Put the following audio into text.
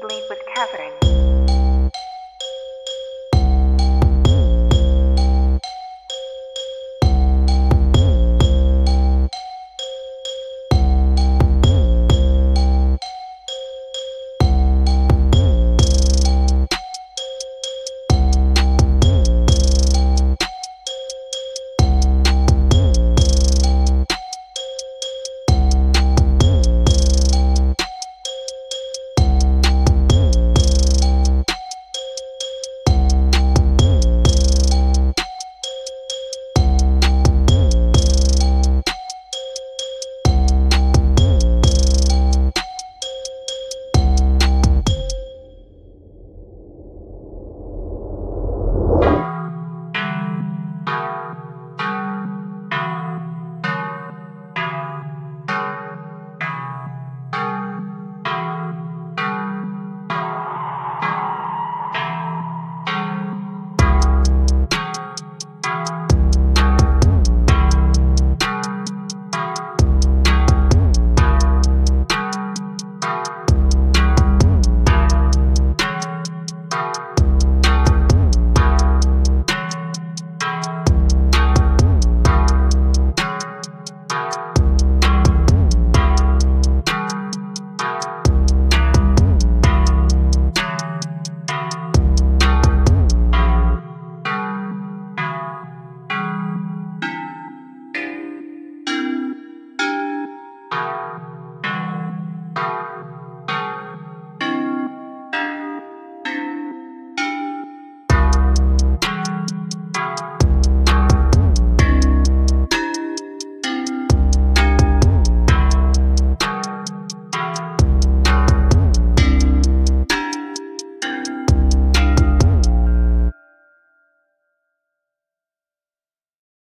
Bleed with Catherine.